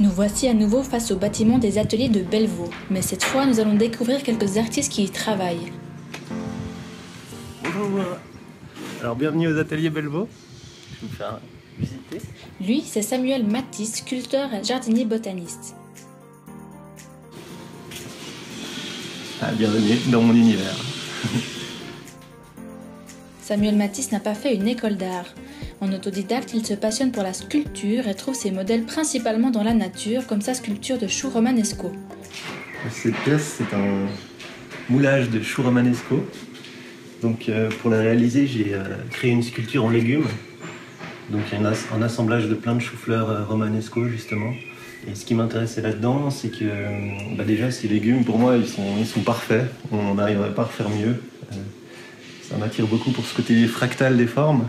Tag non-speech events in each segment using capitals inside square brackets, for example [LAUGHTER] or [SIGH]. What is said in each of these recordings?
Nous voici à nouveau face au bâtiment des ateliers de Bellevaux, mais cette fois nous allons découvrir quelques artistes qui y travaillent. Bonjour. Alors bienvenue aux ateliers Bellevaux. Je vais vous faire visiter. Lui, c'est Samuel Matisse, sculpteur et jardinier botaniste. Ah, bienvenue dans mon univers. Samuel Matisse n'a pas fait une école d'art. En autodidacte, il se passionne pour la sculpture et trouve ses modèles principalement dans la nature, comme sa sculpture de chou romanesco. Cette pièce, c'est un moulage de chou romanesco. Donc euh, pour la réaliser, j'ai euh, créé une sculpture en légumes. Donc un assemblage de plein de choux-fleurs euh, romanesco justement. Et ce qui m'intéressait là-dedans, c'est que bah, déjà ces légumes, pour moi, ils sont, ils sont parfaits. On n'arriverait pas à faire mieux. ça m'attire beaucoup pour ce côté fractal des formes.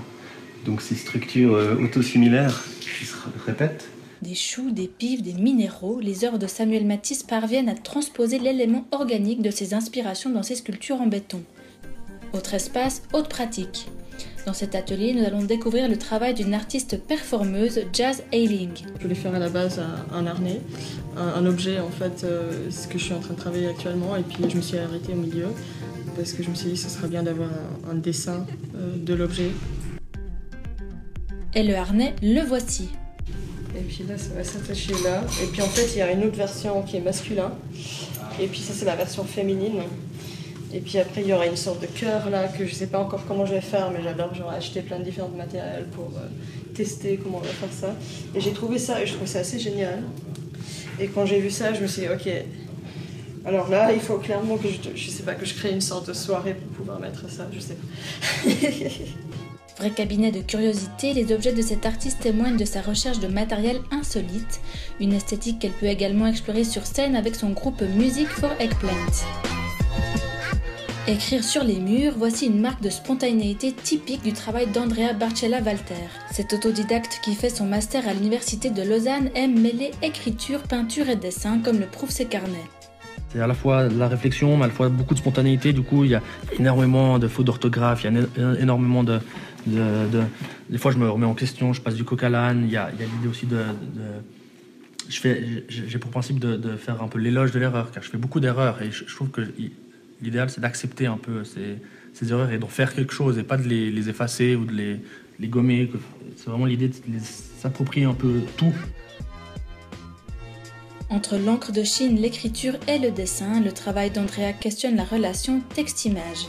Donc ces structures autosimilaires qui se répètent. Des choux, des pives, des minéraux, les œuvres de Samuel Matisse parviennent à transposer l'élément organique de ses inspirations dans ses sculptures en béton. Autre espace, haute pratique. Dans cet atelier, nous allons découvrir le travail d'une artiste performeuse, Jazz Ailing. Je voulais faire à la base un, harnais, un, objet en fait, euh, ce que je suis en train de travailler actuellement, et puis je me suis arrêtée au milieu parce que je me suis dit que ce serait bien d'avoir un, dessin euh, de l'objet. Et le harnais, le voici. Et puis là, ça va s'attacher là. Et puis en fait, il y a une autre version qui est masculin. Et puis ça, c'est la version féminine. Et puis après, il y aura une sorte de cœur là que je sais pas encore comment je vais faire, mais j'adore. J'aurais acheté plein de différents matériels pour euh, tester comment on va faire ça. Et j'ai trouvé ça et je trouve ça assez génial. Et quand j'ai vu ça, je me suis dit, ok. Alors là, il faut clairement que je, je sais pas, que je crée une sorte de soirée pour pouvoir mettre ça, je sais pas. [LAUGHS] Vrai cabinet de curiosité, les objets de cet artiste témoignent de sa recherche de matériel insolite, une esthétique qu'elle peut également explorer sur scène avec son groupe Music for Eggplant. Écrire sur les murs, voici une marque de spontanéité typique du travail d'Andrea Barcella Walter. Cet autodidacte qui fait son master à l'université de Lausanne aime mêler écriture, peinture et dessin comme le prouvent ses carnets. C'est à la fois de la réflexion, mais à la fois beaucoup de spontanéité. Du coup, il y a énormément de fautes d'orthographe, il y a énormément de, Des fois, je me remets en question, je passe du coq à l'âne. Il y a, l'idée aussi de, j'ai pour principe de, faire un peu l'éloge de l'erreur, car je fais beaucoup d'erreurs et je, trouve que l'idéal, c'est d'accepter un peu ces, erreurs et d'en faire quelque chose et pas de les, effacer ou de les gommer. C'est vraiment l'idée de s'approprier un peu tout. Entre l'encre de Chine, l'écriture et le dessin, le travail d'Andrea questionne la relation texte-image.